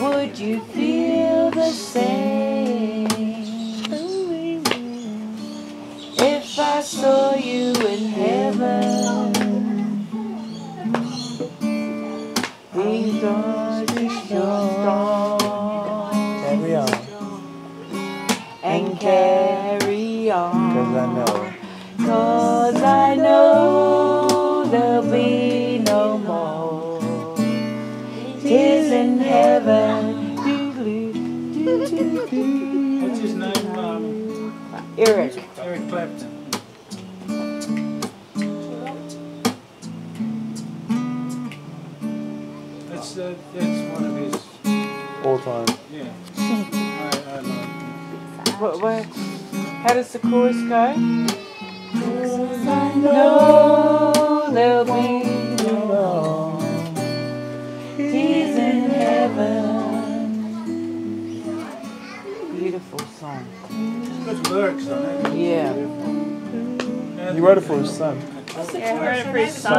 Would you feel the same if I saw you in heaven? These arms be strong Carry on, and carry on. cause I know. Cause in heaven. What's his name? Um, Eric. Eric Clapton. That's uh, that's one of his. All time. Yeah. I, I like. What, what, how does the chorus go? Beautiful song. Good lyrics on it. Yeah. He wrote it for his son. Yeah, I heard it for his son.